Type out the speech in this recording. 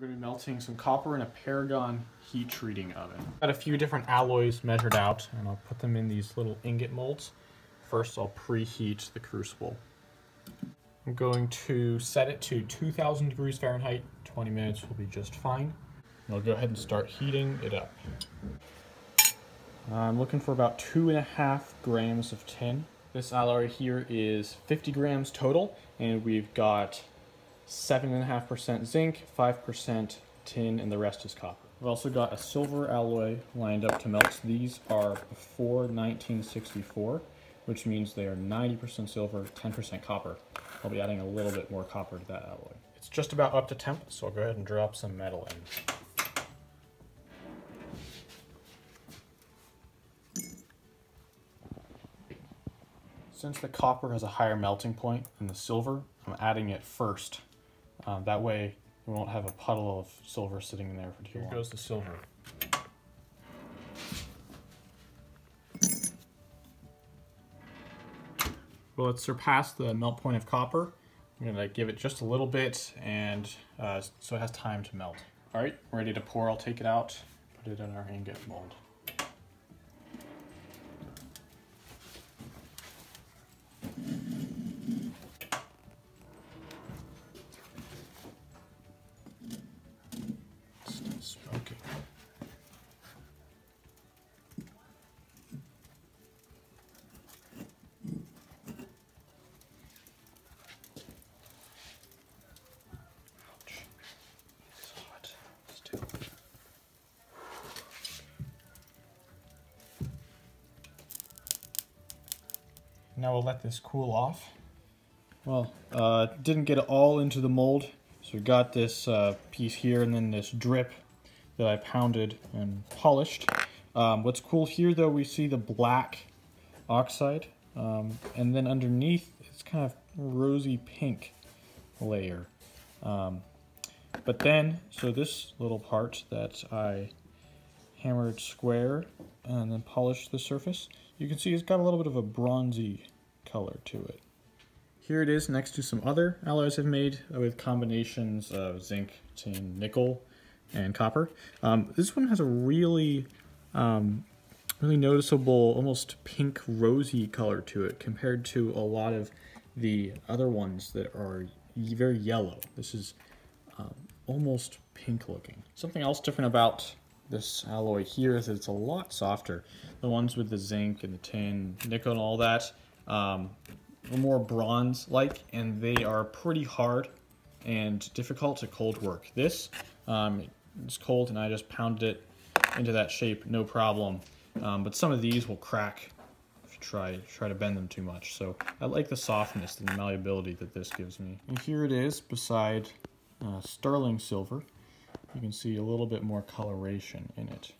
Going to be melting some copper in a Paragon heat treating oven. Got a few different alloys measured out and I'll put them in these little ingot molds. First I'll preheat the crucible. I'm going to set it to 2000 degrees Fahrenheit. 20 minutes will be just fine. And I'll go ahead and start heating it up. I'm looking for about two and a half grams of tin. This alloy here is 50 grams total, and we've got 7.5% zinc, 5% tin, and the rest is copper. We've also got a silver alloy lined up to melt. These are before 1964, which means they are 90% silver, 10% copper. I'll be adding a little bit more copper to that alloy. It's just about up to temp, so I'll go ahead and drop some metal in. Since the copper has a higher melting point than the silver, I'm adding it first. Um, that way we won't have a puddle of silver sitting in there for too Here long. Here goes the silver. Well, it's surpassed the melt point of copper. I'm gonna give it just a little bit and uh, so it has time to melt. All right, ready to pour. I'll take it out, put it in our ingot mold. Now we'll let this cool off. Well, uh, didn't get it all into the mold, so we got this uh, piece here and then this drip that I pounded and polished. Um, what's cool here though, we see the black oxide, um, and then underneath it's kind of rosy pink layer. Um, but then, so this little part that I hammered square and then polished the surface, you can see it's got a little bit of a bronzy color to it. Here it is next to some other alloys I've made with combinations of zinc, tin, nickel, and copper. Um, this one has a really, um, really noticeable, almost pink rosy color to it compared to a lot of the other ones that are very yellow. This is um, almost pink looking. Something else different about this alloy here is it's a lot softer. The ones with the zinc and the tin, nickel and all that um, are more bronze-like and they are pretty hard and difficult to cold work. This um, is cold and I just pounded it into that shape, no problem. Um, but some of these will crack if you try, try to bend them too much. So I like the softness and the malleability that this gives me. And here it is beside uh, sterling silver you can see a little bit more coloration in it.